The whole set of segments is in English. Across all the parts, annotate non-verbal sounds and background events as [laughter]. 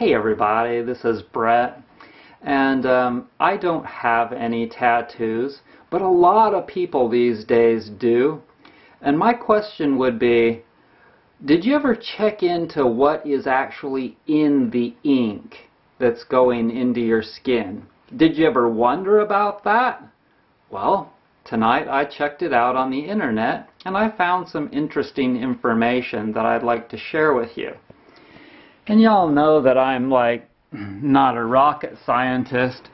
Hey everybody, this is Brett and um, I don't have any tattoos but a lot of people these days do and my question would be did you ever check into what is actually in the ink that's going into your skin? Did you ever wonder about that? Well, tonight I checked it out on the internet and I found some interesting information that I'd like to share with you. And y'all know that I'm like not a rocket scientist,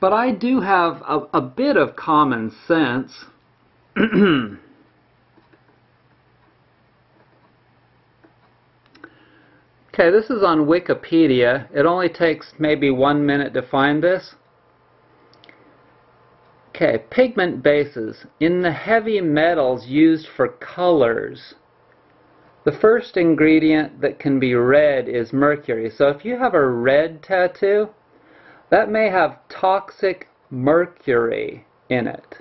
but I do have a, a bit of common sense. [clears throat] okay, this is on Wikipedia. It only takes maybe one minute to find this. Okay, pigment bases. In the heavy metals used for colors, the first ingredient that can be red is mercury. So if you have a red tattoo, that may have toxic mercury in it.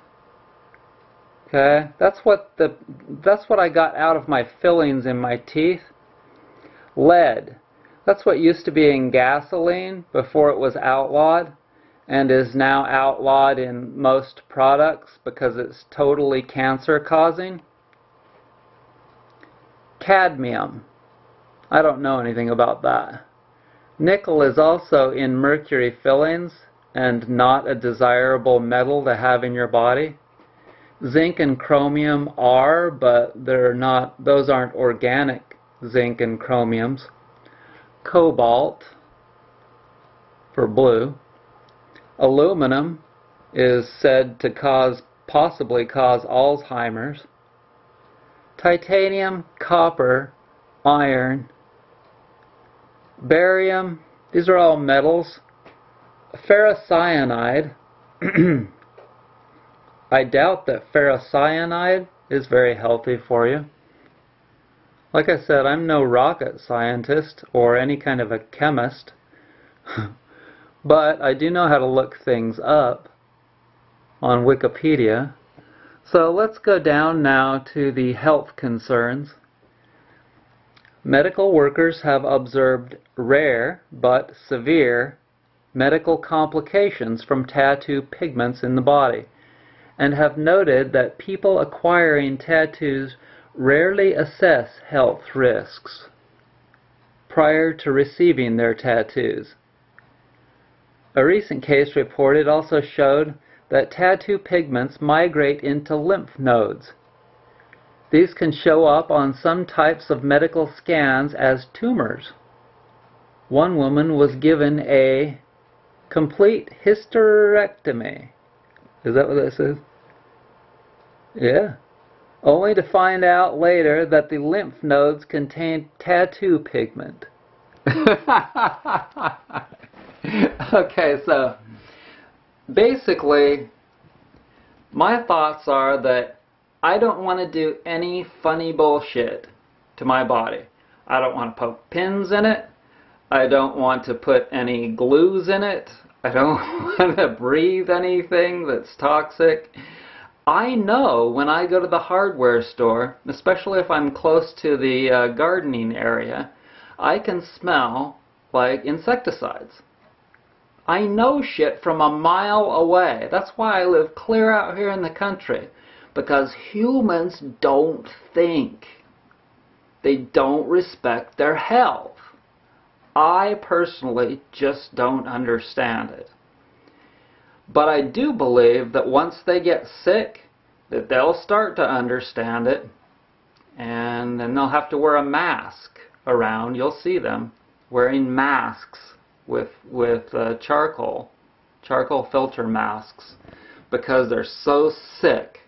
Okay, that's what the that's what I got out of my fillings in my teeth. Lead. That's what used to be in gasoline before it was outlawed and is now outlawed in most products because it's totally cancer causing. Cadmium. I don't know anything about that. Nickel is also in mercury fillings and not a desirable metal to have in your body. Zinc and chromium are, but they're not, those aren't organic zinc and chromiums. Cobalt for blue. Aluminum is said to cause, possibly cause Alzheimer's. Titanium, copper, iron, barium, these are all metals. Ferrocyanide, [clears throat] I doubt that ferrocyanide is very healthy for you. Like I said, I'm no rocket scientist or any kind of a chemist. [laughs] But I do know how to look things up on Wikipedia. So let's go down now to the health concerns. Medical workers have observed rare but severe medical complications from tattoo pigments in the body and have noted that people acquiring tattoos rarely assess health risks prior to receiving their tattoos. A recent case reported also showed that tattoo pigments migrate into lymph nodes. These can show up on some types of medical scans as tumors. One woman was given a complete hysterectomy. Is that what that says? Yeah. Only to find out later that the lymph nodes contained tattoo pigment. [laughs] okay, so basically, my thoughts are that I don't want to do any funny bullshit to my body. I don't want to poke pins in it. I don't want to put any glues in it. I don't [laughs] want to breathe anything that's toxic. I know when I go to the hardware store, especially if I'm close to the uh, gardening area, I can smell like insecticides. I know shit from a mile away. That's why I live clear out here in the country. Because humans don't think. They don't respect their health. I personally just don't understand it. But I do believe that once they get sick, that they'll start to understand it, and then they'll have to wear a mask around. You'll see them wearing masks with with uh, charcoal, charcoal filter masks, because they're so sick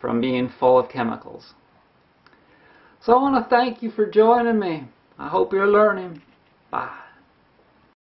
from being full of chemicals. So I want to thank you for joining me. I hope you're learning. Bye.